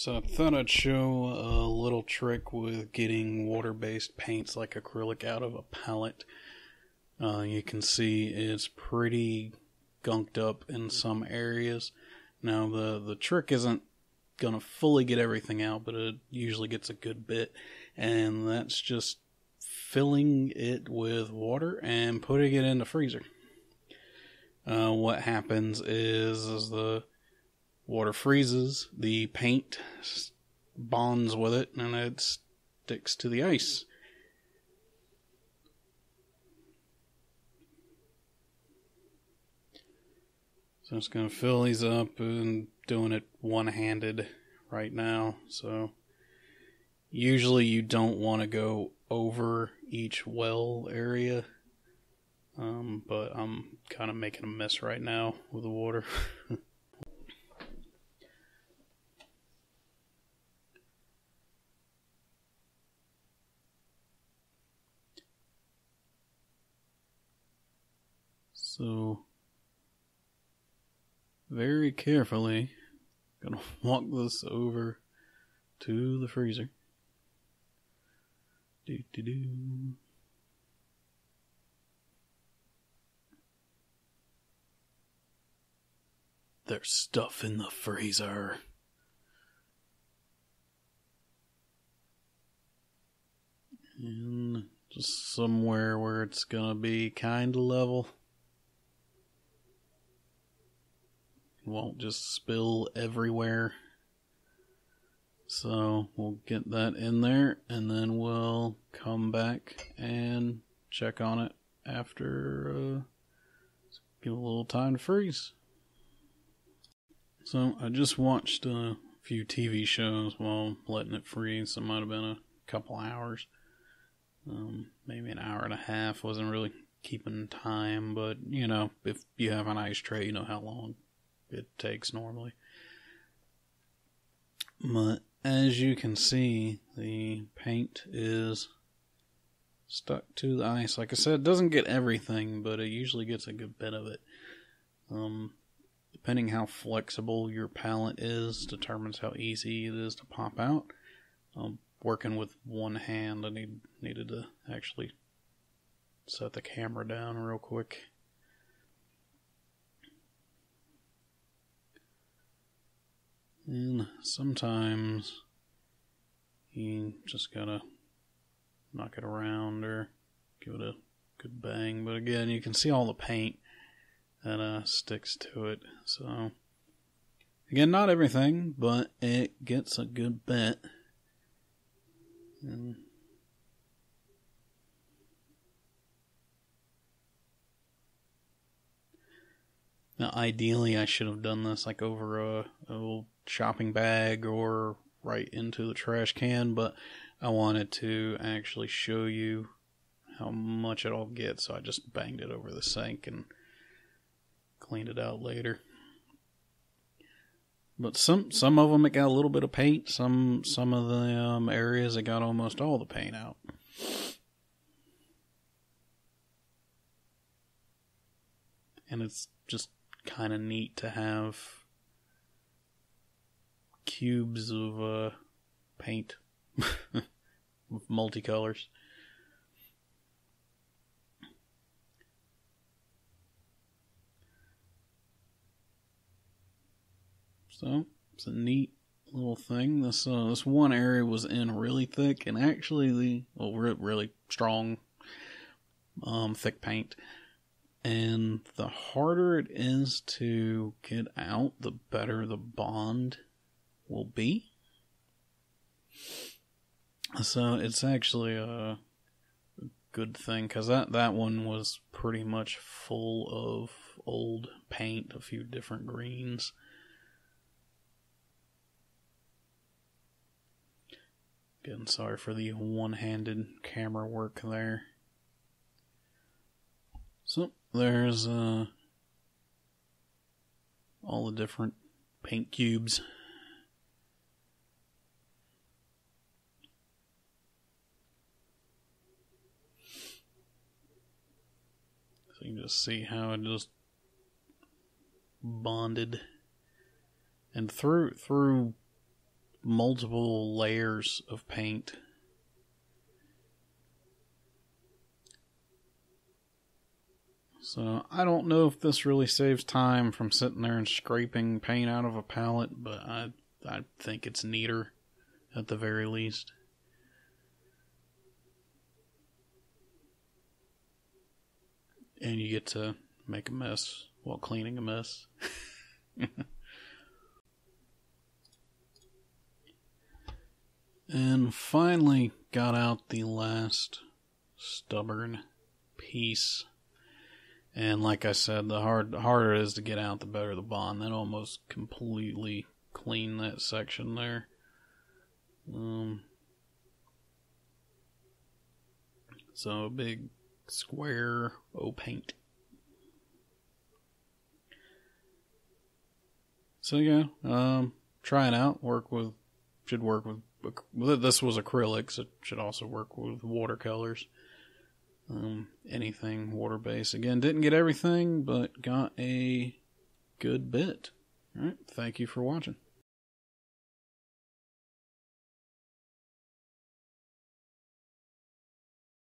So I thought I'd show a little trick with getting water-based paints like acrylic out of a palette. Uh, you can see it's pretty gunked up in some areas. Now the the trick isn't gonna fully get everything out, but it usually gets a good bit, and that's just filling it with water and putting it in the freezer. Uh, what happens is, is the water freezes, the paint bonds with it, and it sticks to the ice. So I'm just going to fill these up and doing it one handed right now. So usually you don't want to go over each well area. Um, but I'm kind of making a mess right now with the water. so very carefully gonna walk this over to the freezer. Do do do. There's stuff in the freezer. And just somewhere where it's gonna be kind of level. Won't just spill everywhere. So we'll get that in there and then we'll come back and check on it after uh, give a little time to freeze. So I just watched a few TV shows while letting it freeze. It might have been a couple hours, um, maybe an hour and a half. Wasn't really keeping time, but you know, if you have an ice tray, you know how long it takes normally. But as you can see, the paint is stuck to the ice. Like I said, it doesn't get everything, but it usually gets a good bit of it. Um, depending how flexible your palette is, determines how easy it is to pop out. Um, working with one hand, I need needed to actually set the camera down real quick. And sometimes you just gotta knock it around or give it a good bang. But again, you can see all the paint that uh, sticks to it. So, again, not everything, but it gets a good bit. And now, ideally, I should have done this like over a, a shopping bag or right into the trash can, but I wanted to actually show you how much it all gets, so I just banged it over the sink and cleaned it out later. But some some of them it got a little bit of paint. Some some of the um, areas it got almost all the paint out. And it's just kind of neat to have cubes of uh, paint with multicolors. So it's a neat little thing. This uh, this one area was in really thick, and actually the well, really strong, um, thick paint. And the harder it is to get out, the better the bond will be. So it's actually a good thing because that, that one was pretty much full of old paint, a few different greens. Again, sorry for the one handed camera work there. So there's uh, all the different paint cubes. So you can just see how it just bonded. And through through multiple layers of paint. So I don't know if this really saves time from sitting there and scraping paint out of a palette, but I I think it's neater at the very least. And you get to make a mess while cleaning a mess. and finally got out the last stubborn piece. And like I said, the hard the harder it is to get out, the better the bond. That almost completely cleaned that section there. Um, so a big square O paint. So yeah, um, try it out. Work with should work with. This was acrylics. It should also work with watercolors. Um, anything water based. Again, didn't get everything, but got a good bit. All right. Thank you for watching.